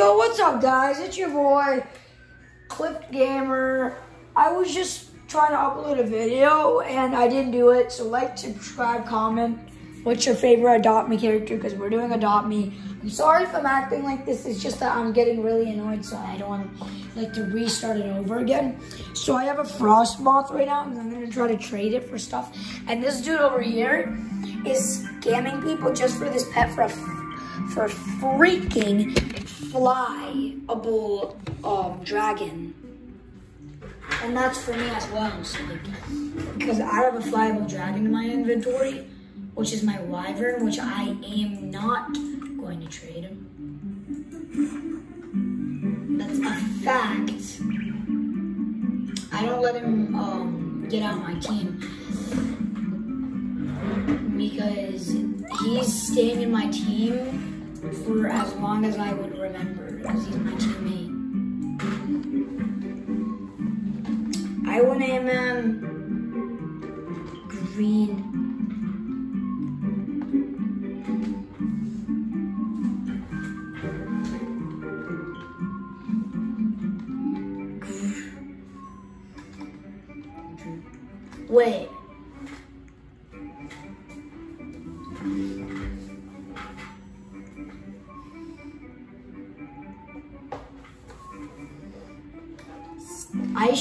Yo, what's up, guys? It's your boy, Clift Gamer. I was just trying to upload a video and I didn't do it. So, like, subscribe, comment. What's your favorite Adopt Me character? Because we're doing Adopt Me. I'm sorry if I'm acting like this. It's just that I'm getting really annoyed, so I don't want like to restart it over again. So I have a Frostmoth right now, and I'm gonna try to trade it for stuff. And this dude over here is scamming people just for this pet for for freaking flyable um, dragon. And that's for me as well. So like, because I have a flyable dragon in my inventory, which is my wyvern, which I am not going to trade. Him. That's a fact. I don't let him um, get out of my team because he's staying in my team for as long as I would remember, because he's my teammate. I want to him Green.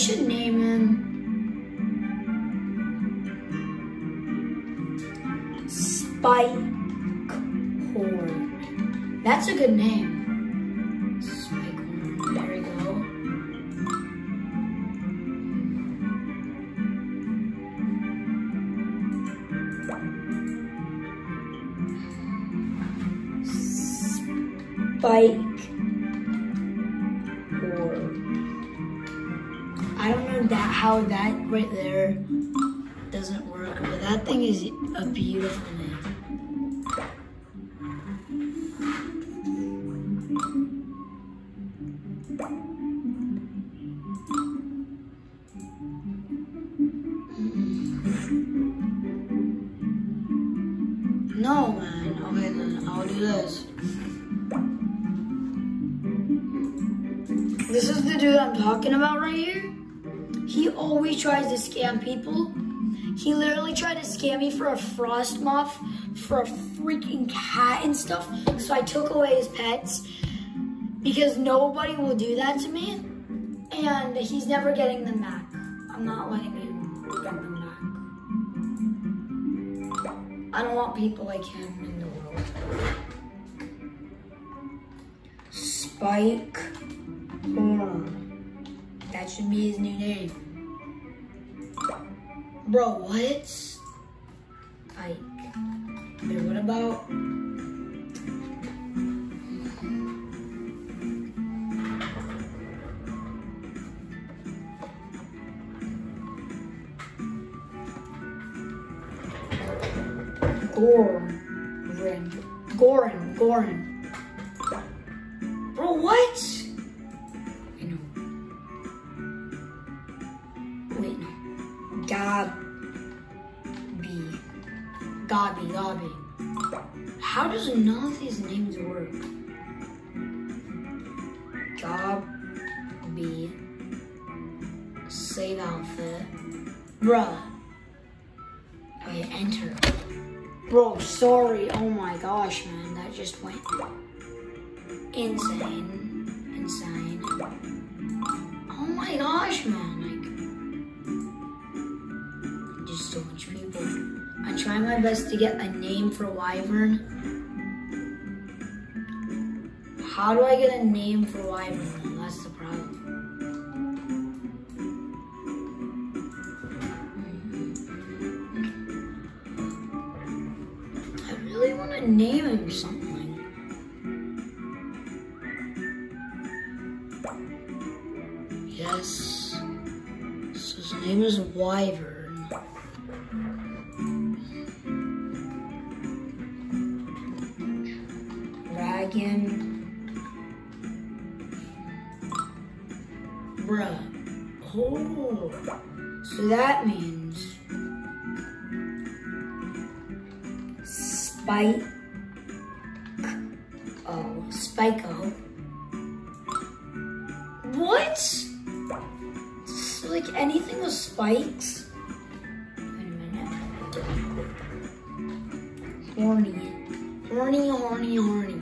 Should name him Spike Horn. That's a good name. Spike Horn. There we go. Spike how that right there doesn't work, but that thing is a beautiful name. No, man. Okay, then I'll do this. This is the dude I'm talking about right here. He always tries to scam people. He literally tried to scam me for a Frostmoth, for a freaking cat and stuff. So I took away his pets because nobody will do that to me. And he's never getting them back. I'm not letting him get them back. I don't want people like him in the world. Spike Horn. That should be his new name. Bro, what? Ike. Wait, what about... Goran. Goran. Goran. Bruh. Okay, enter. Bro, sorry. Oh my gosh, man. That just went insane. Insane. Oh my gosh, man. Like, just so much people. I try my best to get a name for Wyvern. How do I get a name for Wyvern? Name or something. Yes. So his name is Wyvern. Dragon. Bruh. Oh. So that means Spike. Oh, What? Like anything with spikes? Horny. Horny, horny, horny.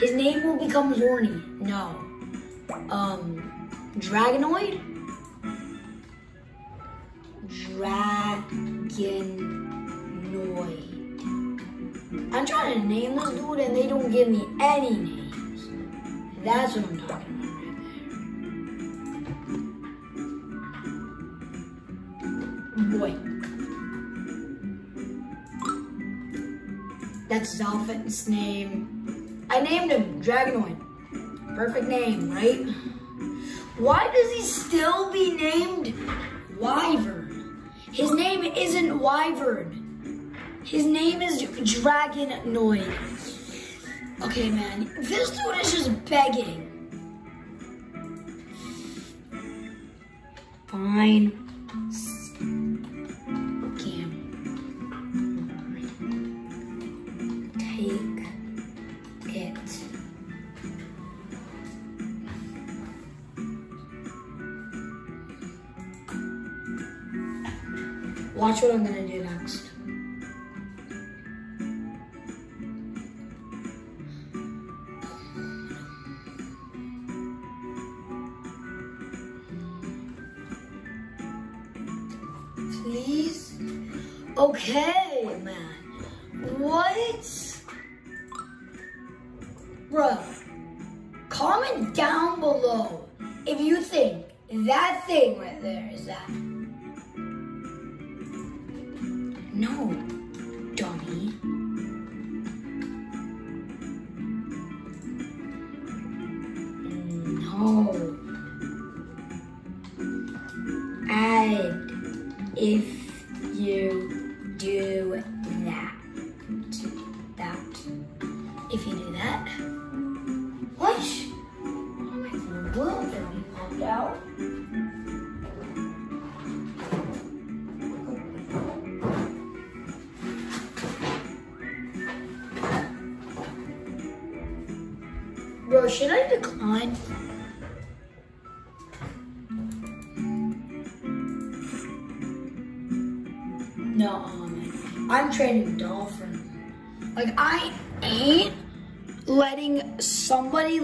His name will become horny. No. Um, Dragonoid? Dragonoid. I'm trying to name this dude and they don't give me any names. That's what I'm talking about. Boy. That's Zalfet's name. I named him Dragonoid. Perfect name, right? Why does he still be named Wyvern? His name isn't Wyvern. His name is Dragonoid. Okay, man. This dude is just begging. Fine. Take it. Watch what I'm gonna do next. Okay, man. What? Bro, comment down below if you think that thing right there is that. No, dummy. No. And if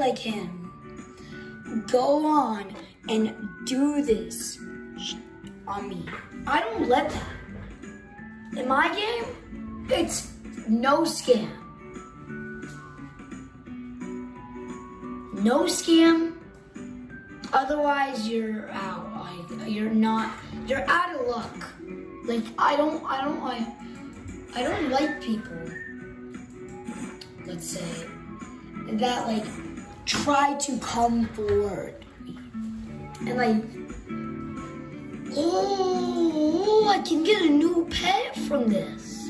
like him go on and do this on me. I don't let that. In my game, it's no scam. No scam. Otherwise, you're out. Like you're not. You're out of luck. Like I don't. I don't like. I don't like people. Let's say that like try to come forward and like. Oh, I can get a new pet from this.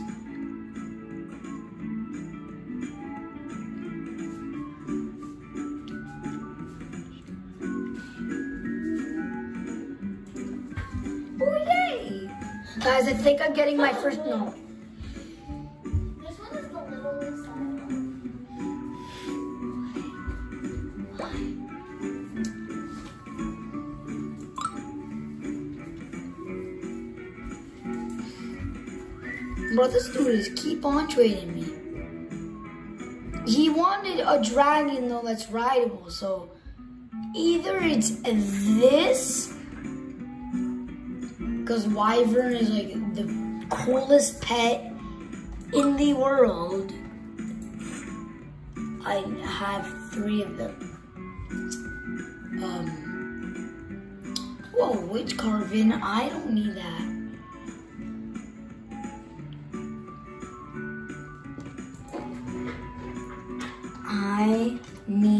Oh, yay! Guys, I think I'm getting my first no. This dude is keep on trading me. He wanted a dragon though that's rideable, so either it's this, because Wyvern is like the coolest pet in the world. I have three of them. Um, whoa, witch carving, I don't need that. I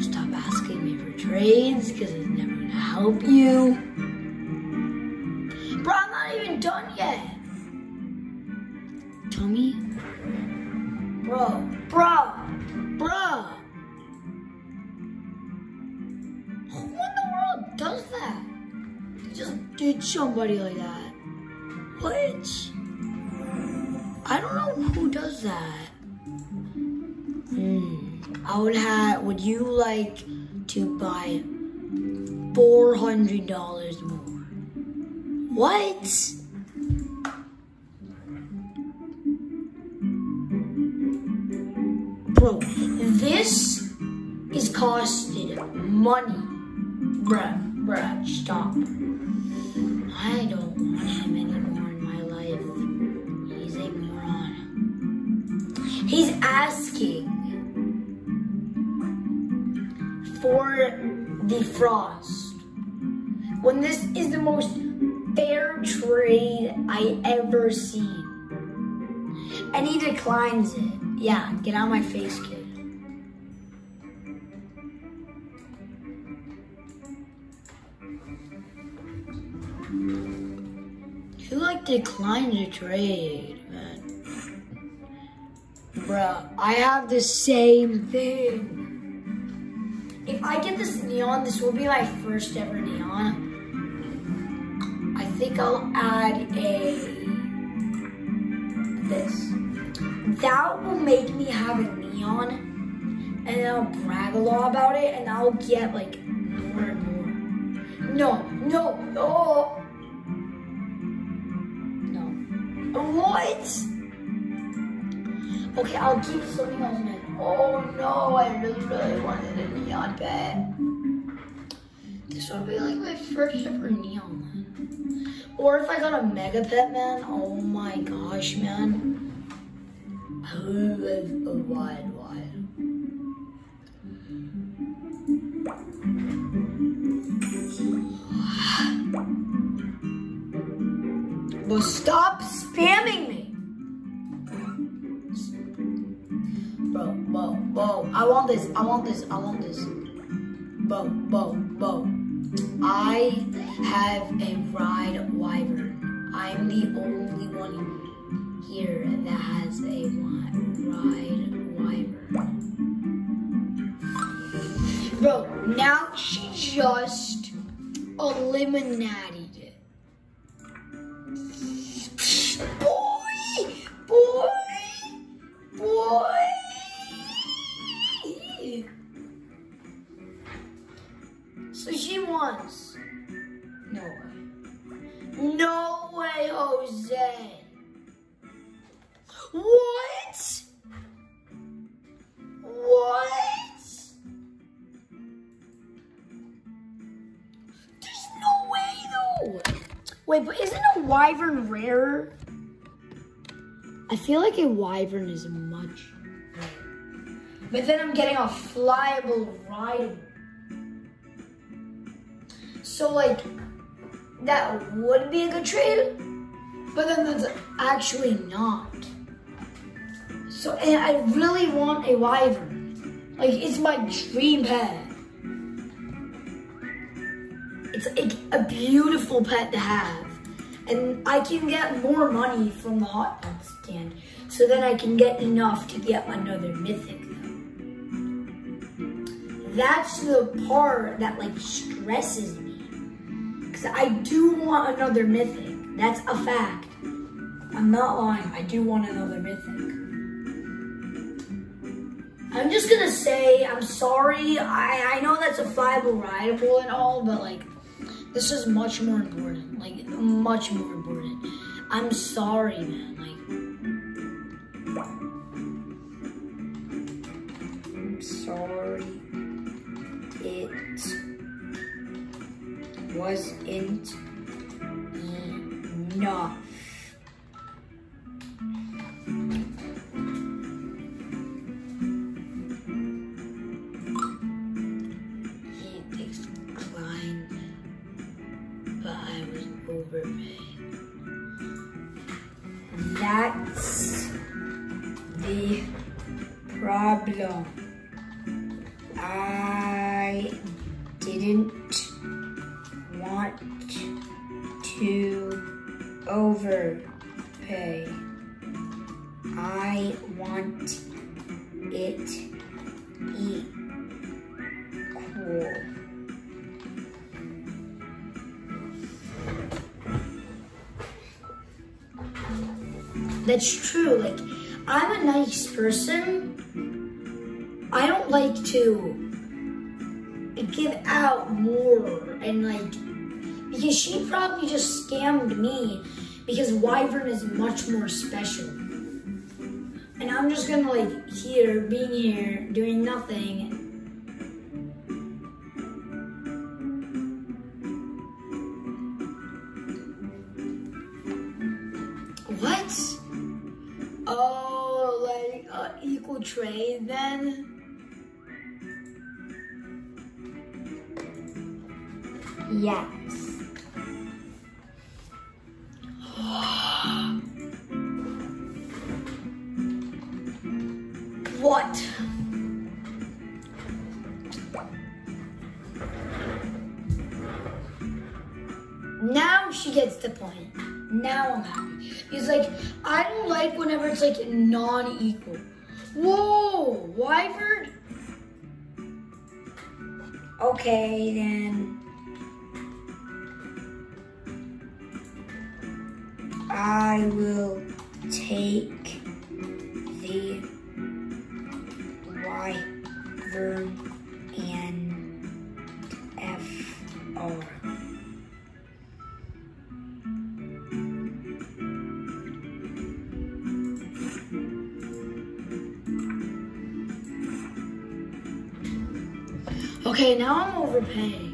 Stop asking me for trades because it's never gonna help you. Bro, I'm not even done yet. Tommy? Bro, bro, bro. Who in the world does that? They just did somebody like that. What? I don't know who does that. Hmm. I would have. Would you like to buy four hundred dollars more? What? Bro, this is costed money. Bruh, bruh, stop. I don't want him anymore asking for the frost. When this is the most fair trade I ever seen. And he declines it. Yeah, get out my face, kid. Who like declined to trade, man? Bruh, I have the same thing. If I get this neon, this will be my first ever neon. I think I'll add a this. That will make me have a neon, and I'll brag a lot about it, and I'll get like more and more. No, no, no, no. What? Okay, I'll keep something else in. Oh no, I really, really wanted a neon pet. This would be like my first ever neon one. Or if I got a mega pet, man. Oh my gosh, man. Is a wide, wild? But stop spamming I want this. I want this. I want this. Bo, bo, bo. I have a ride wyvern. I'm the only one here that has a ride wyvern. Bro, now she just eliminated it. Boy! Boy! Boy! So she wants. No way. No way, Jose. What? What? There's no way though. Wait, but isn't a wyvern rarer? I feel like a wyvern is much rarer. But then I'm getting a flyable, rideable. So like, that would be a good trade, but then that's actually not. So, and I really want a wyvern. Like, it's my dream pet. It's a, beautiful pet to have. And I can get more money from the hot dog stand. So then I can get enough to get another mythic though. That's the part that like stresses me. Because I do want another mythic. That's a fact. I'm not lying. I do want another mythic. I'm just gonna say I'm sorry. I, I know that's a flyable rideable and all, but like this is much more important. Like much more important. I'm sorry, man. Like I'm sorry. It wasn't enough. He declined, but I was overpaid. That's the problem. That's true. Like, I'm a nice person. I don't like to give out more and like because she probably just scammed me because Wyvern is much more special. And I'm just gonna like here, being here, doing nothing. Uh, trade then? Yes. What? Now she gets the point. Now I'm happy. He's like, I don't like whenever it's like non-equal. Whoa, Wyvern? Okay, then. I will take the Wyvern Okay, now I'm overpaying.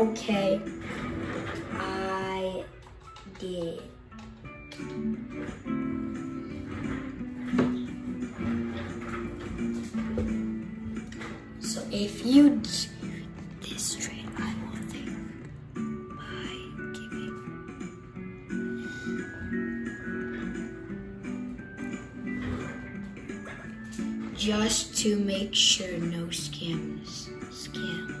Okay, I did. So if you this trade, I. Just to make sure no scams. Scam.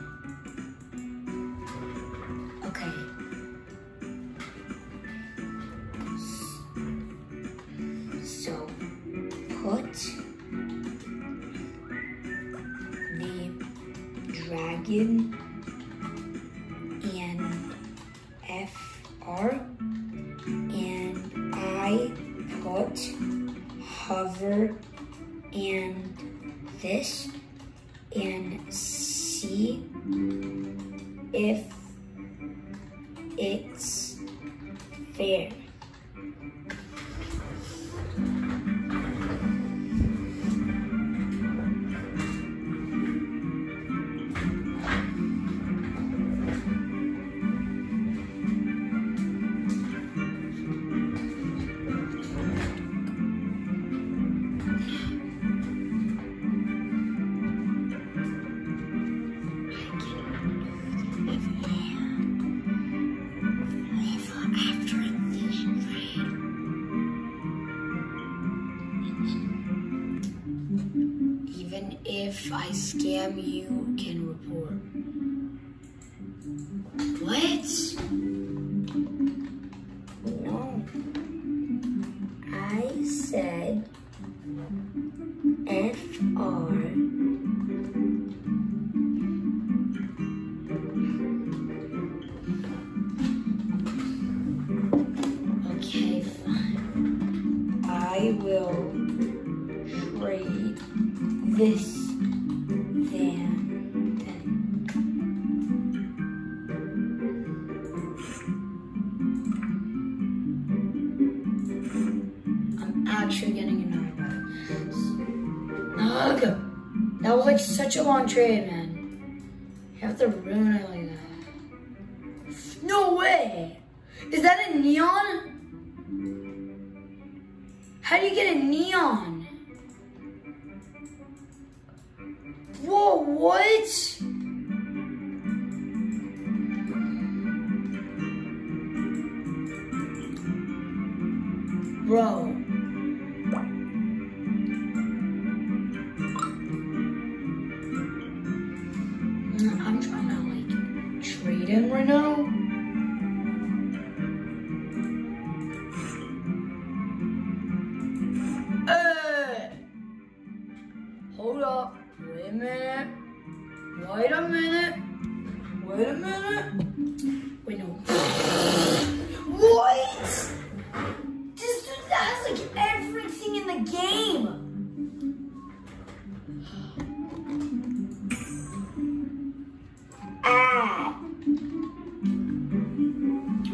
Will trade this van. I'm actually getting annoyed by this. Ugh! That was like such a long trade, man. You have to ruin it Whoa, what? Bro.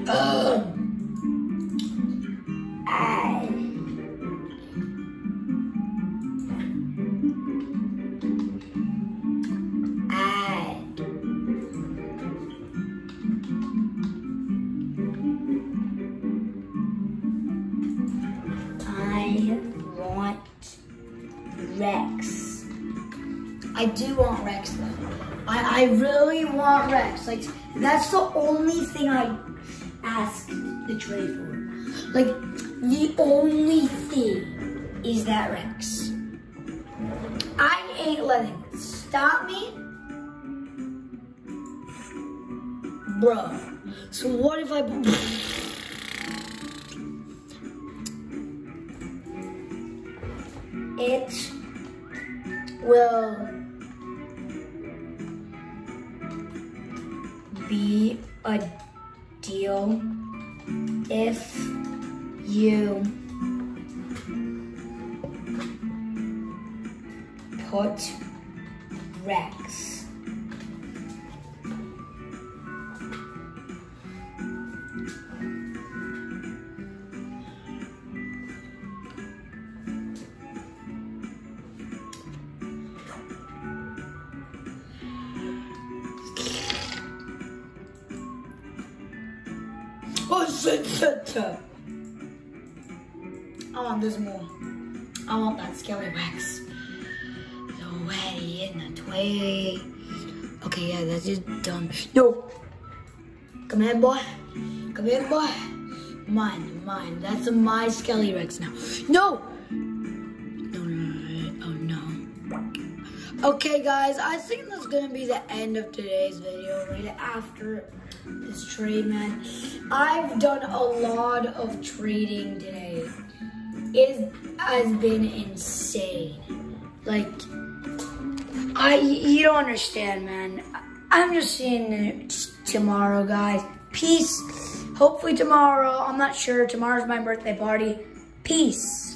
Add. I want Rex. I do want Rex though. I, I really want Rex. Like that's the only thing I Like the only thing is that Rex. I ain't letting it stop me. Bruh. So what if I it will be a deal if you put I want this more. I want that skelly wax. The way in the tway. Okay, yeah, that's just dumb. No. Come here, boy. Come here, boy. Mine, mine. That's my Skele-Rex now. No! No, no, no, no. Oh, no. Okay, guys, I think that's gonna be the end of today's video right after this trade, man. I've done a lot of trading today. It has been insane. Like, I, you don't understand, man. I'm just seeing it tomorrow, guys. Peace. Hopefully tomorrow. I'm not sure. Tomorrow's my birthday party. Peace.